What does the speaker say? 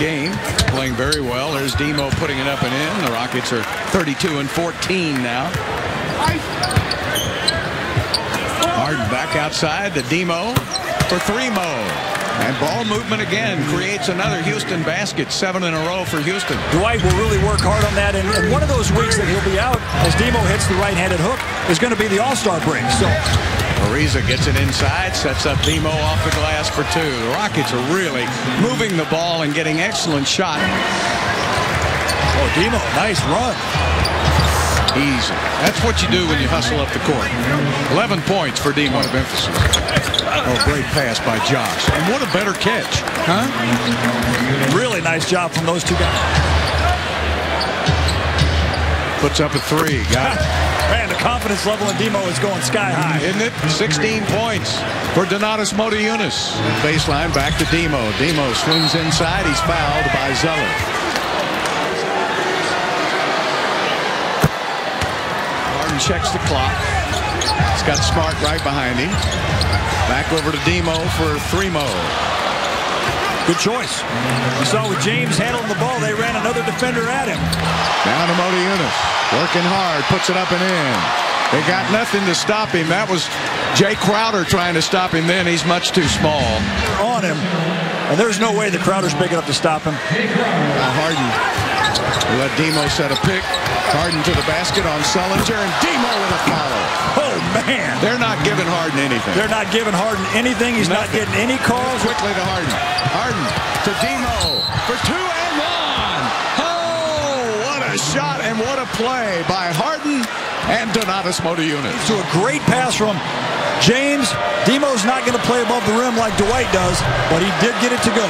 game, playing very well. There's Demo putting it up and in. The Rockets are 32 and 14 now. Harden back outside the Demo for three mo. And ball movement again creates another Houston basket. Seven in a row for Houston. Dwight will really work hard on that. And, and one of those weeks that he'll be out as Demo hits the right-handed hook is going to be the All-Star break. So Ariza gets it inside, sets up Demo off the glass for two. The Rockets are really moving the ball and getting excellent shot. Oh, Demo, nice run. Easy. That's what you do when you hustle up the court. 11 points for Demo of emphasis. Oh, great pass by Josh. And what a better catch, huh? Really nice job from those two guys. Puts up a three. Got it. Man, the confidence level in Demo is going sky high. Isn't it? 16 points for Donatas Motiejunas. Baseline back to Demo. Demo swings inside. He's fouled by Zeller. Martin checks the clock. He's got Smart right behind him. Back over to Demo for three-mo. Good choice. You saw with James handling the ball, they ran another defender at him. Down to Motiejunas. Working hard, puts it up and in. They got nothing to stop him. That was Jae Crowder trying to stop him then. He's much too small. On him. And there's no way the Crowder's big enough to stop him. Now Harden let Demo set a pick. Harden to the basket on Sullinger, and Demo with a foul. Oh, man. They're not giving Harden anything. They're not giving Harden anything. He's Nothing. not getting any calls. Quickly to Harden. Harden to Demo for two and one. Oh, what a shot and what a play by Harden and Donatas Motiejunas. To a great pass from James. Demo's not going to play above the rim like Dwight does, but he did get it to go.